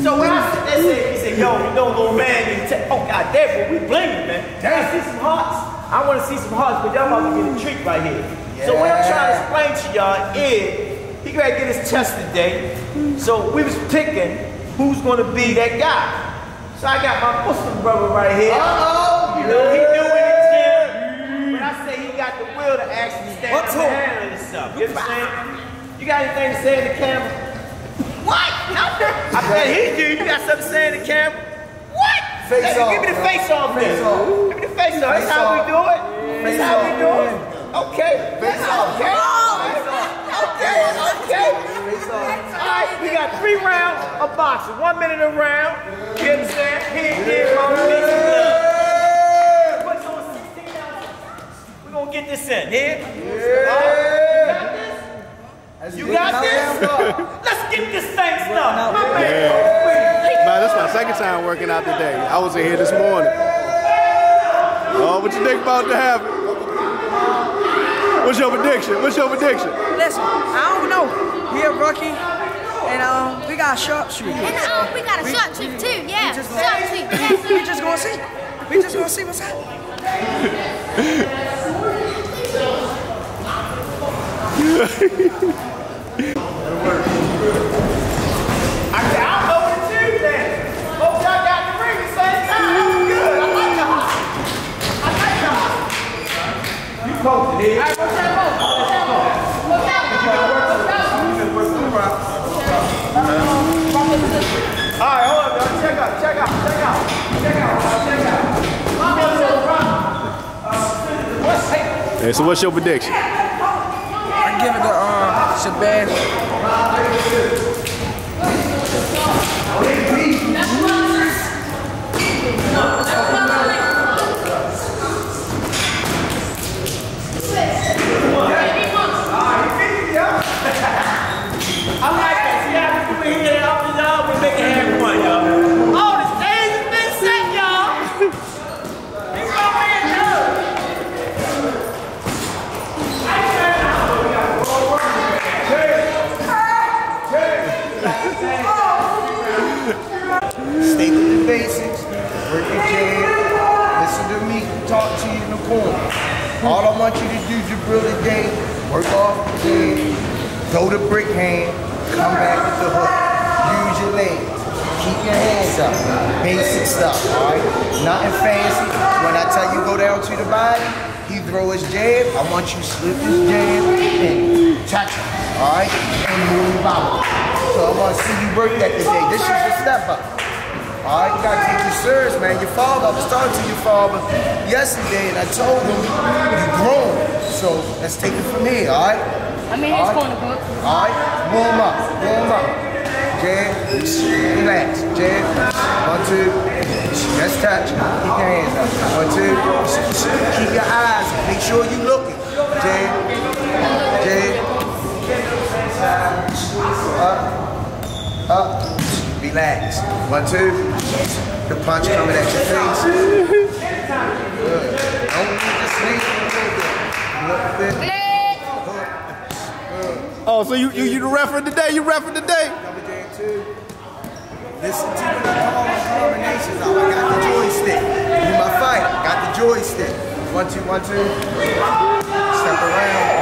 So when I sit there, say, he said, yo, you know, little man, you ta- oh, god damn, but we blame blaming, man. Can I see some hearts? I want to see some hearts, but y'all about to get a treat right here. So what I'm trying to explain to y'all is, he gotta get his test today. So we was picking who's gonna be that guy. So I got my Muslim brother right here. Uh-oh. You know, he knew in the gym. But I say he got the will to actually stand up and handle this stuff. You understand? You got anything to say in the camera? What? I bet he do. You got something to say in the camera? What? Face Hey, off, Give me the face off Face then. off. Give me the face off. That's Face how we do it. That's Face how we do it. Okay. Face off. Okay. Okay. Okay. All right, we got three rounds of boxing. One minute a round. You understand? Here, here, mama, need some blood. On 16 ounces? We're gonna get this in. Here. All right. You got this? You got this? Let's get this thing started. My man. Man, this is my second time working out today. I was in here this morning. Oh, what you think about to happen? What's your prediction? What's your prediction? Listen, I don't know. We a rookie, and um, we got a sharpshooter. And um, we got a shot trick too, yeah. just Shot trick. We just gonna see. We just gonna see what's happening. hey, so what's your prediction? I give it to um, Shabazz. I like that. See how we do it here Upton y'all, we make it have fun, y'all. Oh, the stage has been set, y'all. It's already done. Stay with the basics. Work your jab. Listen to me talk to you in the corner. All I want you to do, Jabril, today, work off the jab, go to brick hand, come back with the hook. Use your legs. Keep your hands up. Basic stuff, all right? Nothing fancy. When I tell you go down to the body, he throw his jab. I want you to slip his jab and touch him, all right? And move out. So I want to see you work that today. This is your step up. All right, you gotta take your serious, man. Your father, I was talking to your father yesterday, and I told him you grown. So let's take it from here, all right? I mean, All it's right. going to book. All right, warm up, warm up. Jab, relax. Jab, one, two. Let's touch. Keep your hands up. One, two. Keep your eyes. Make sure you're looking. Jab, jab. Up, up. Relax. One, two. The punch coming at your face. Good. Don't need to sneak a little bit. A little bit. Oh, so you you, you the referee today? You referee today? Double J two. Listen to when I call my combinations. I got the joystick. My fight. Got the joystick. One, two, one, two. Step around.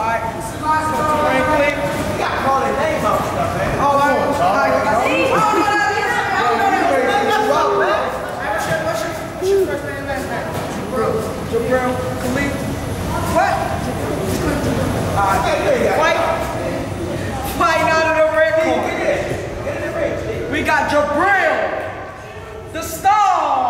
Franklin, you gotta call their name out and stuff, man. Oh, I know. No, no, Jabril, Khalid. What? Alright, fight. Fight out of the ring. We got Jabril, the star.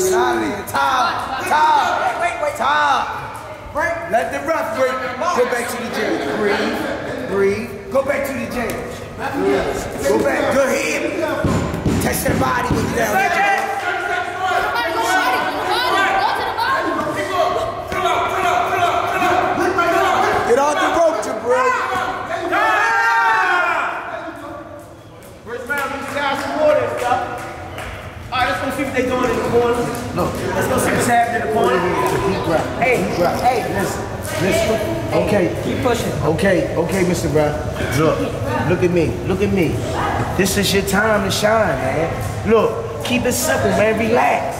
Yes. Time. Time. Wait, wait, Time. Break. Let the ref break. Go back to the jail. Breathe. Breathe. Go back to the jail. Go back. Go ahead. Test that body when you're down. Get off the. First round, guys. All right, let's go see what they're doing in the corner. Look, let's go see what's happening in the corner. Hey, hey, listen, listen. Okay, Keep pushing. okay, okay, Mr. Brown. Look, look at me, look at me. This is your time to shine, man. Look, keep it simple, man. Relax.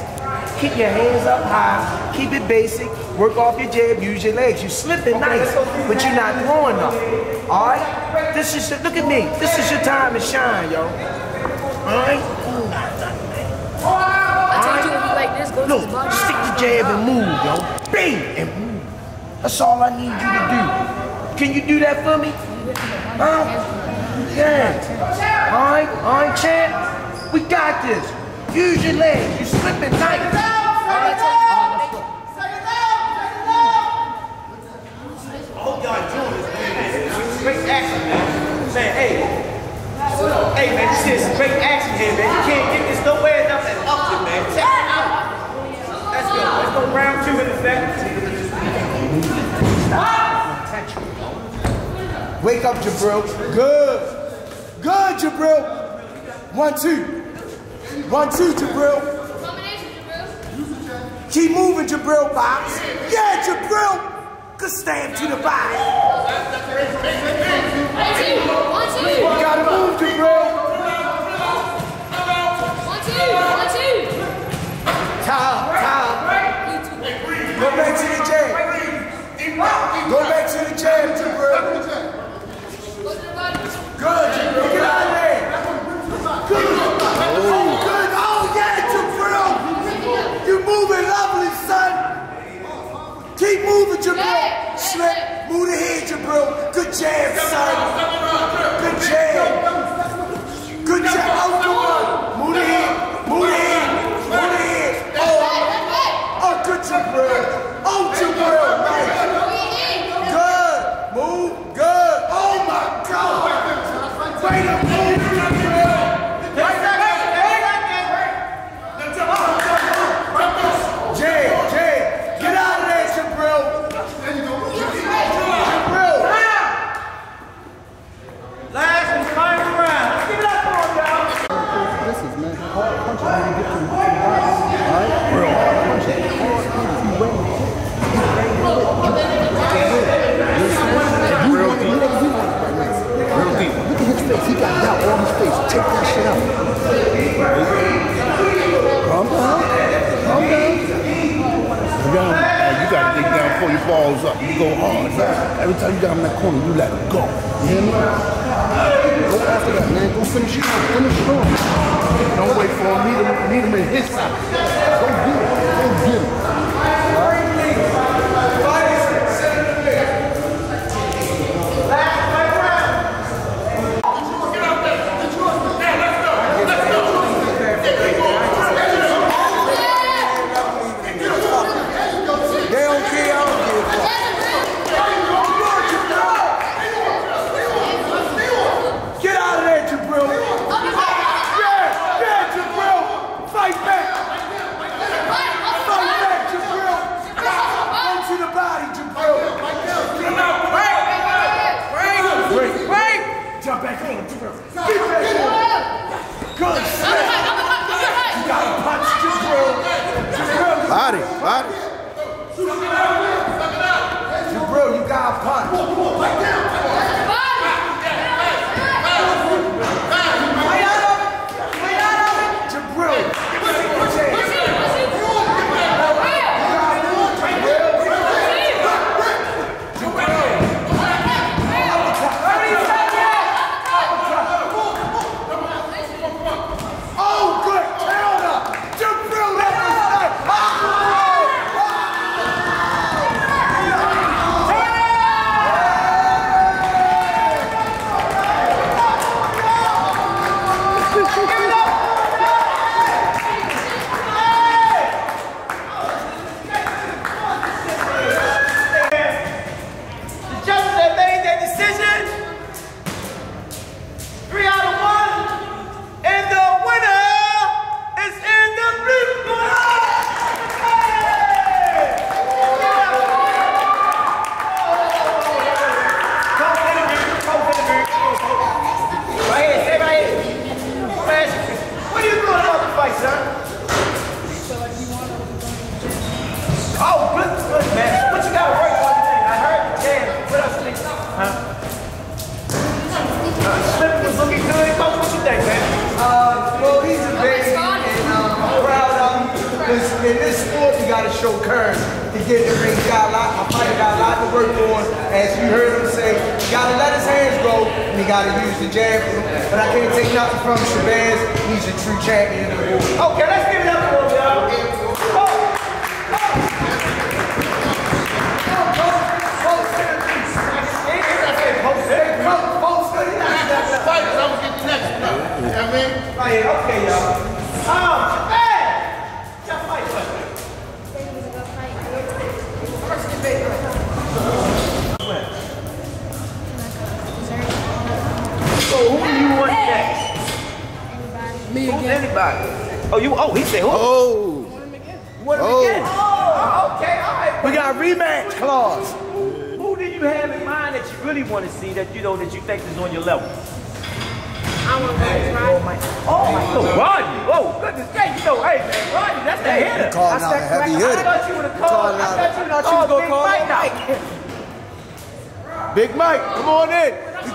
Keep your hands up high. Keep it basic. Work off your jab. Use your legs. You're slipping nice, but you're not throwing nothing. All right. This is your, look at me. This is your time to shine, yo. All right. Look, stick the jab and move, yo. Bang and move. That's all I need you to do. Can you do that for me? Huh? Yeah. All right, all right, champ. We got this. Use your legs. You're slipping nice. I hope y'all doing this, man. Great action, man. Man, hey. Hey, man, this is great action here, man. You can't get this nowhere else than up to, man. Check it out. Let's go. Let's round two in effect. Wake up, Jabril. Good. Good, Jabril. One, two. One, two, Jabril. Combination, Jabril. Keep moving, Jabril box. Yeah, Jabril. Good stand to the body. One, two. One, two. You gotta move, Jabril. One, two. One, two. Go back to the jab. Go back to the jab, Jabril. Good, Jabril. Get out of there. Good. Oh, good. Oh, yeah, Jabril. You moving lovely, son. Keep moving, Jabril. Slip. Move the head, Jabril. Good jab, son. Good jab. Good jab. Oh, come on. Move the head. Move the head. Move the head. Oh, oh, good Jabril. Oh, Jabril. Nice. Good. Move. Good. Oh, my God. Way to move, Jabril. Jay, Jay, get out of there, Jabril. Jabril. Last and final round. Let's give it up for him, y'all. This is man. Hard punches when you get to the body. Alright? Real hard punches. Hard punches. He waiting. He's waiting. Real deep. Real deep. Look at his face. He got doubt on his face. Take that shit out. Calm down. Calm down. You down, uh, you gotta your balls up. You go hard. Every time you got in that corner, you let it go. You hear me? Go after that, man. Go finish it off. Finish it off. Don't wait for him. Meet him, meet him in his side.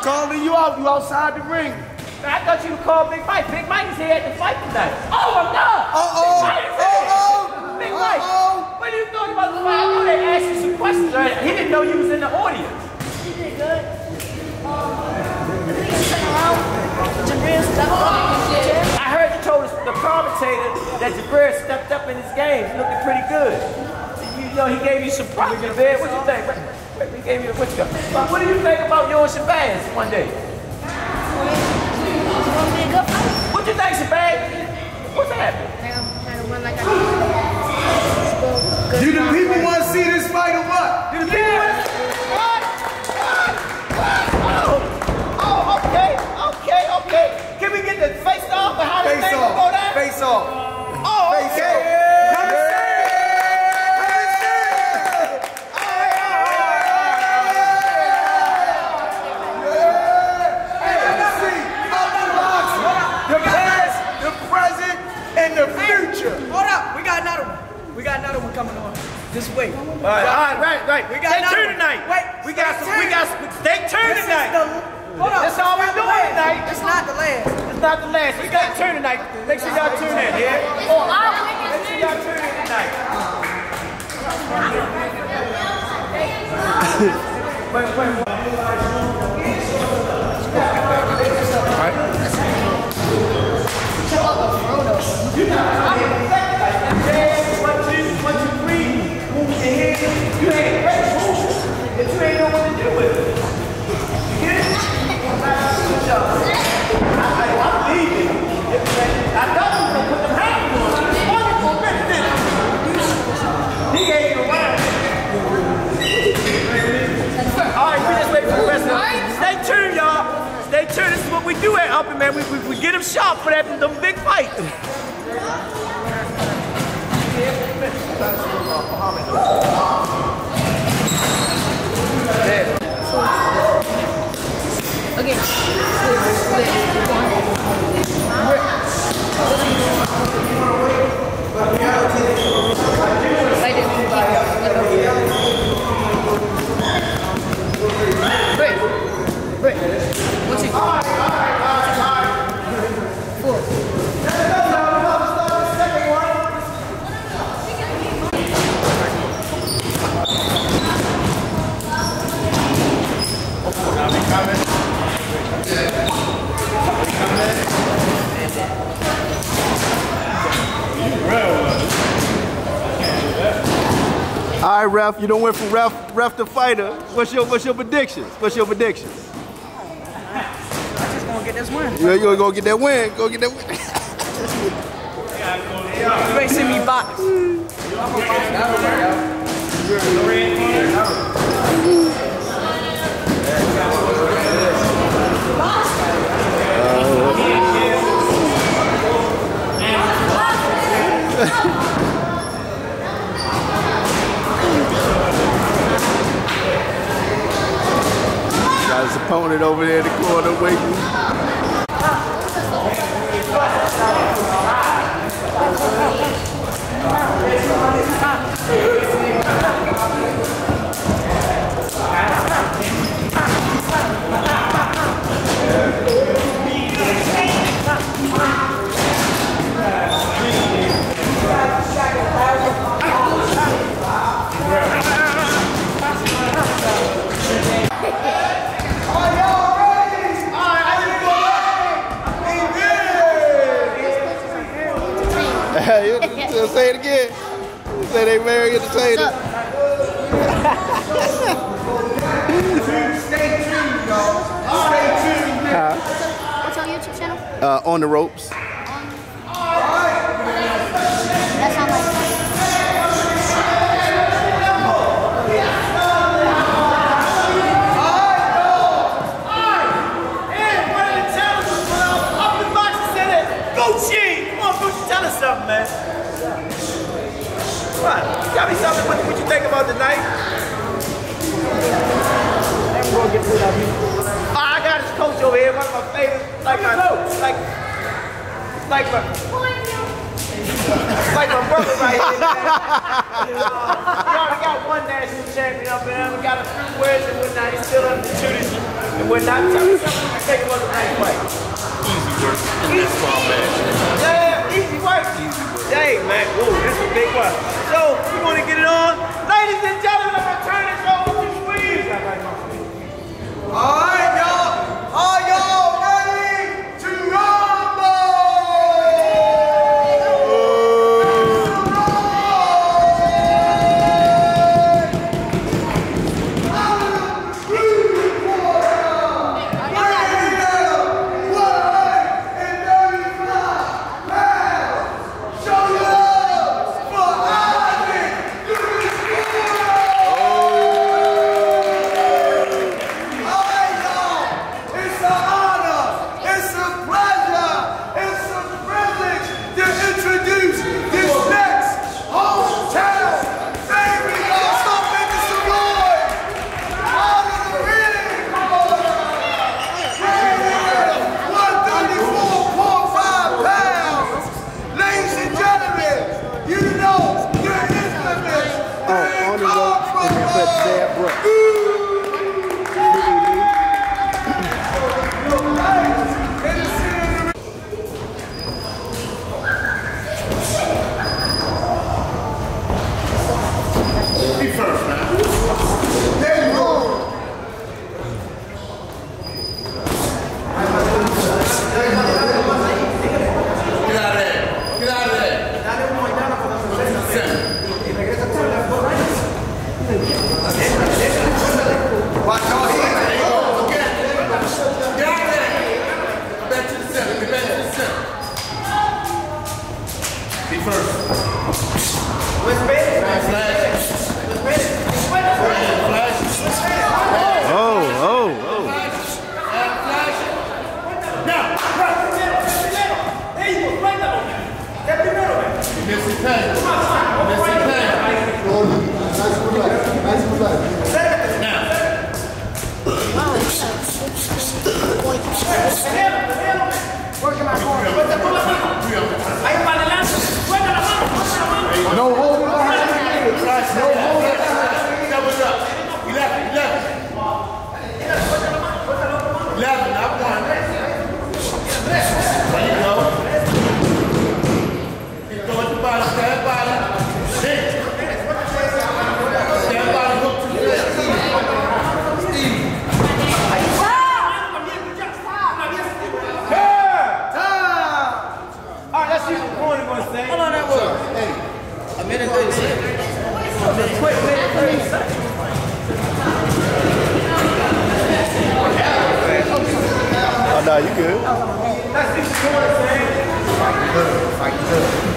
Calling you out. You outside the ring. I thought you would call Big Mike. Big Mike is here at the fight tonight. Oh my God! Uh-oh. Big Mike. Uh-oh. Big Mike. Uh-oh. What do you thought about the fight? I know they asked you some questions. Right? He didn't know you was in the audience. He did good. Um, second round, Jabril stepped up. I heard you told the commentator that Jabril stepped up in his game. He's looking pretty good. You know, he gave you some props, man. What you think? Wait, wait, He gave you what you got? What do you think about you and Shabazz one day? It's gonna be a good fight. What you think, Shabazz? What's happening? I think I'm trying to win like I did. Let's go. Good Do the people want to see this fight or what? Do the people want to What? What? What? Oh, oh, okay, okay, okay. Can we get the face off or how the Face thing will go off. down? Face off. Oh, Face okay. off. Come and see it. Come and see it. All right, all right, all The past, the present, and the future. Hold up, we got another one. We got another one coming on. This way. All right, all right, right, right. We got stay tuned tonight. Wait, we got stay some. We got some. Stay tuned This tonight. the. Hold up. That's all we're doing last. tonight. It's not the last. It's not the last. We got turn tonight. Make sure y'all tune in, yeah? Oh, I Make sure y'all tune in tonight. wait, wait, wait. Yeah, we do at Uppy, man. We, we, we get him sharp for that them big fight. Okay. Right, ref. You don't went from ref, ref to fighter. What's your What's your predictions? What's your predictions? I just gonna get this win. You you gonna go get that win? Go get that win. You ain't seen me box. opponent over there in the corner waiting. Uh, say it again. Say they very entertaining. Stay tuned, y'all. Stay tuned. What's your YouTube channel? Uh, on the ropes. That sounds like And one of the challenges when I was Upton Boxing Center, Gucci! Come on, Gucci, tell us something, man. What? Tell me something. What, what you think about tonight? Oh, I got his coach over here, one of my favorites. Like my, like, like my, like my brother right here. man. Uh, we already got one national champion up there. We got a few words and whatnot. He's still undisputed and whatnot. Tell me something what you think about tonight's fight. Yeah, easy work. Easy Hey, man. Whoa, this is a big one. So, we want to get it on. Ladies and gentlemen, I'm going to turn this over to Squeeze. All right, y'all. Are y'all You good. What the corner say.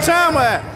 time at?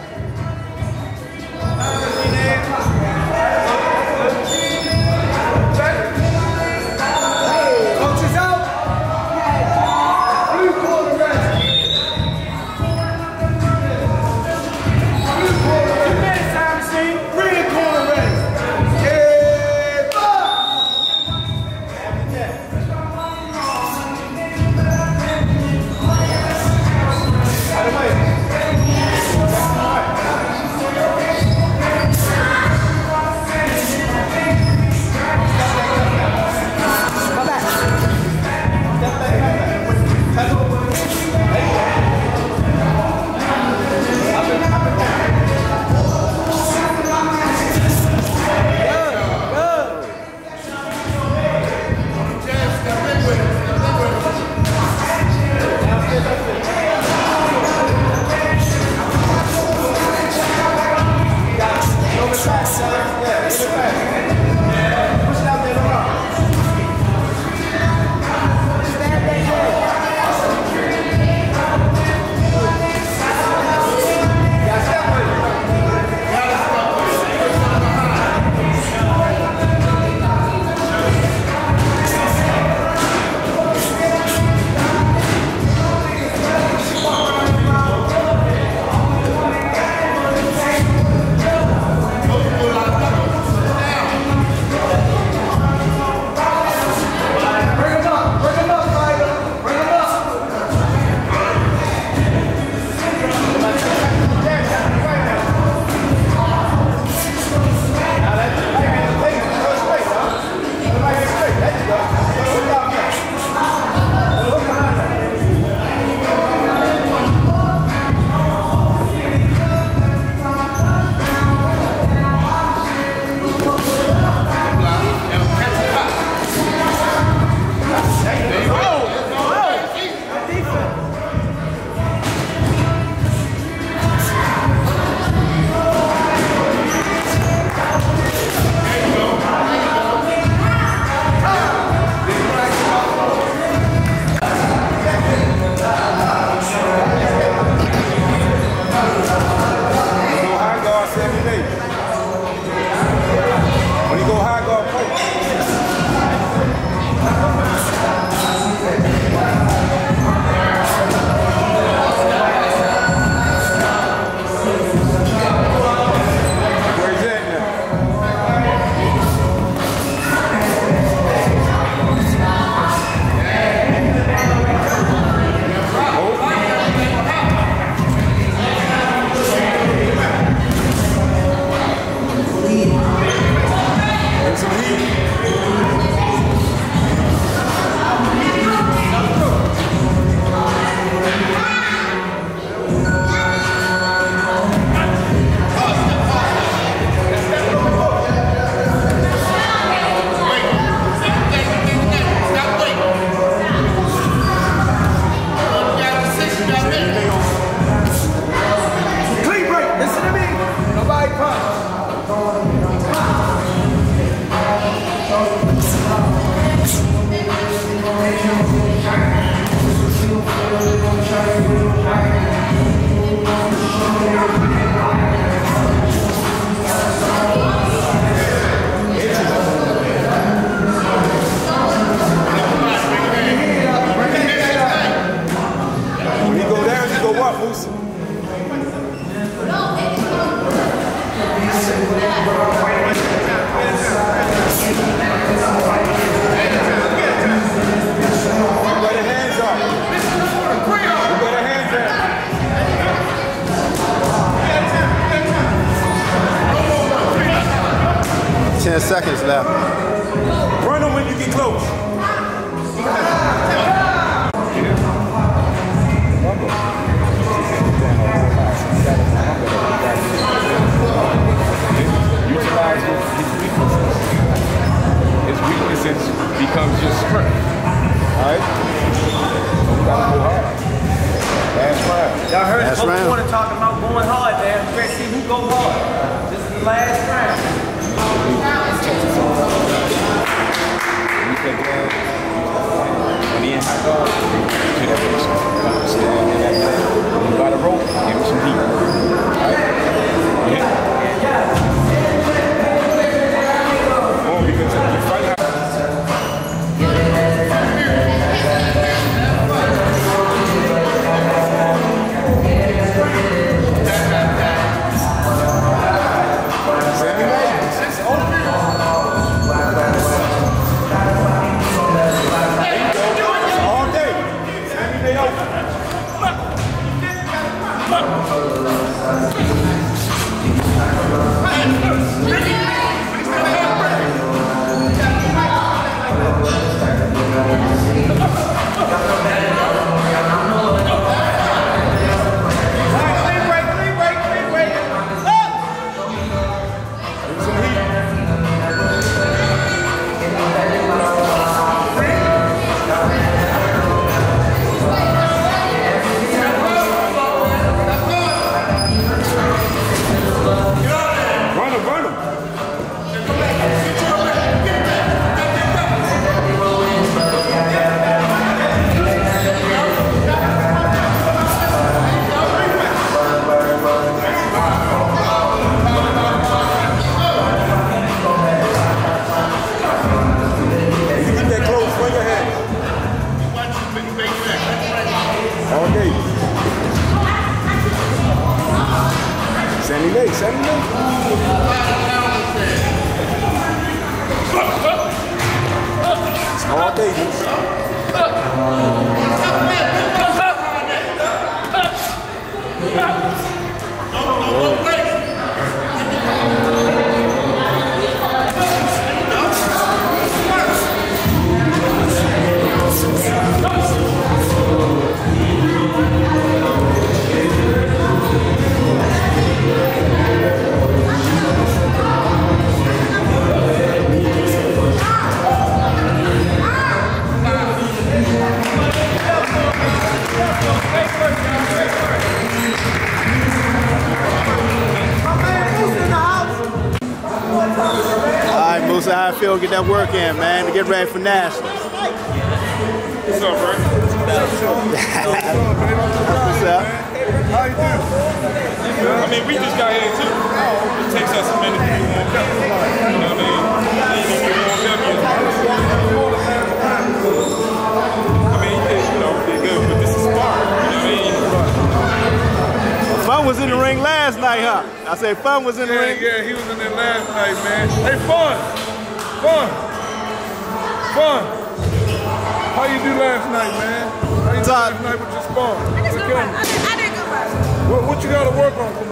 Get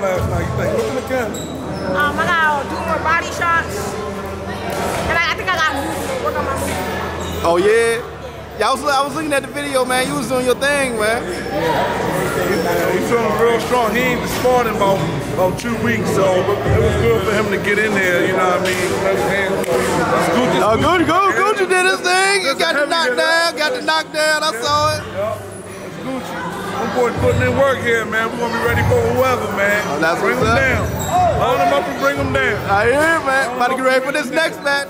last night? You think? Look in the camera. Um, I gotta do more body shots. And I, I think I gotta work on my movement. Oh yeah. Yeah, I was, I was looking at the video, man. You was doing your thing, man. Yeah, he's feeling real strong. He ain't been sparring in about, about two weeks, so it was good for him to get in there, you know what I mean? Let his hands go. That's Gucci. Oh, Gucci, Gucci, Gucci did his thing. He got the a heavy hitter. knockdown, got the knockdown. I saw it. Yup. That's boys putting in work here, man. We're gonna be ready for whoever, man. Oh, that's bring what's them up. down. Hold them up and bring them down. I hear it, man. About to get ready for this next match.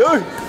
Doei!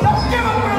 Four.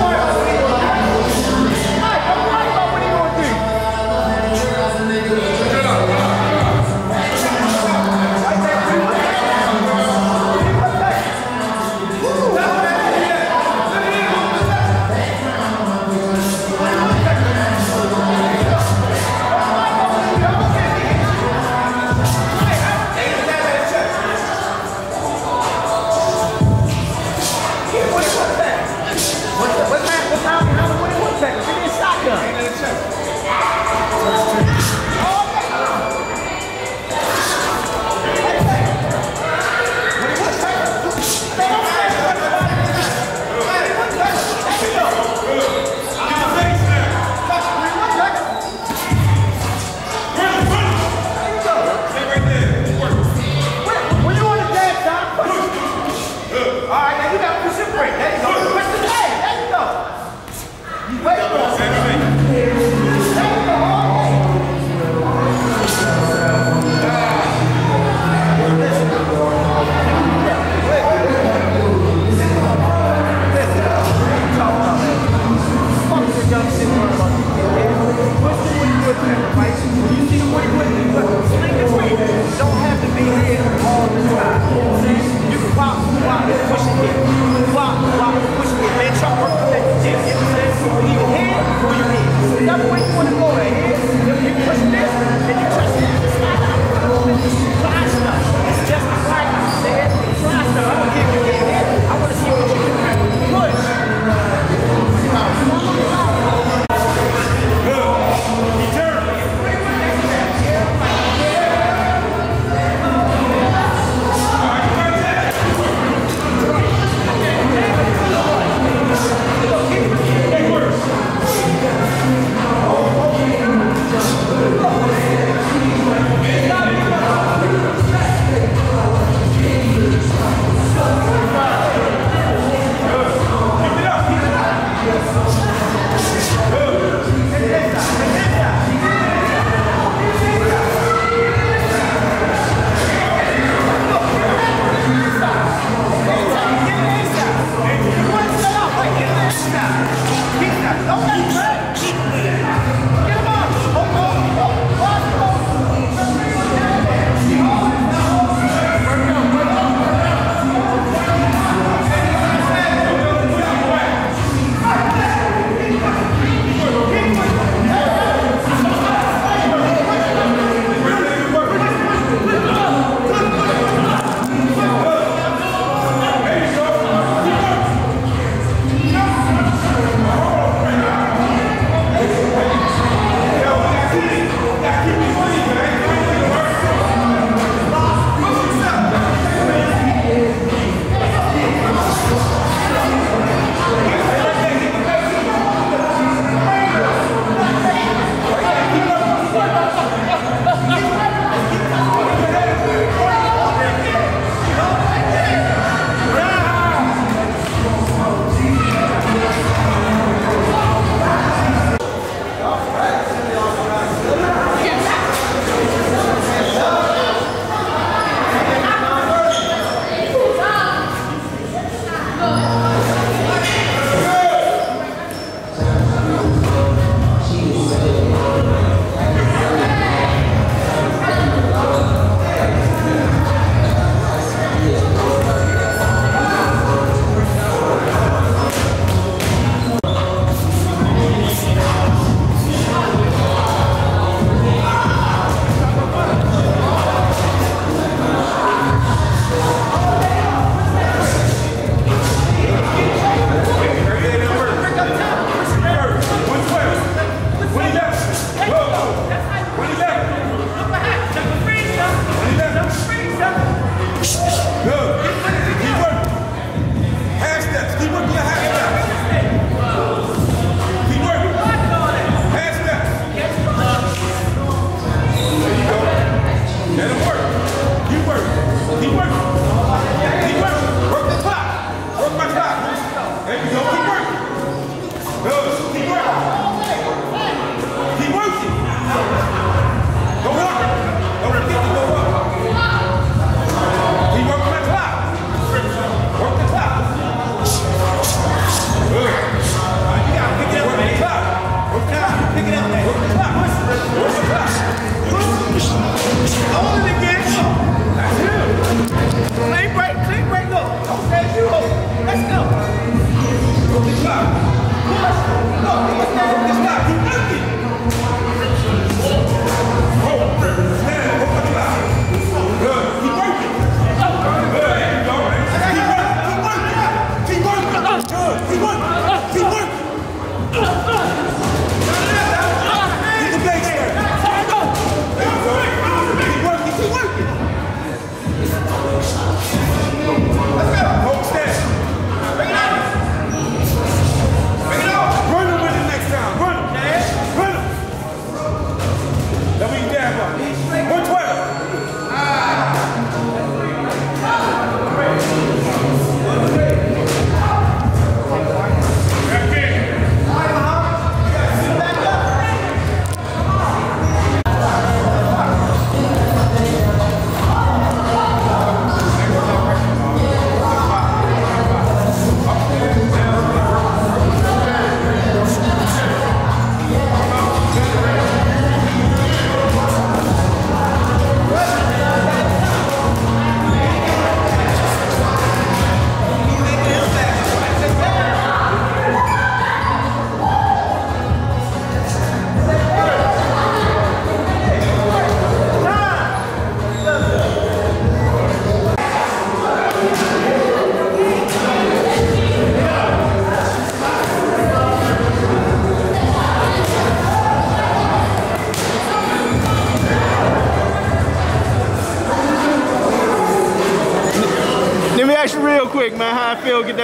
more.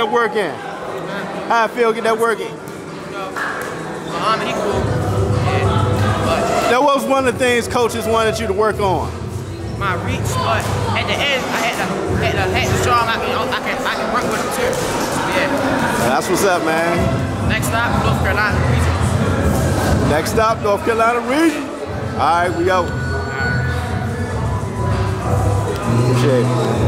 That work in? How I feel get that work in? Muhammad, he cool. Yeah. That was one of the things coaches wanted you to work on. My reach, but at the end, I had to, had to, had to show him I can, I can, I can work with him too. Yeah. That's what's up, man. Next stop, North Carolina region. Next stop, North Carolina region. All right, we out. Appreciate it.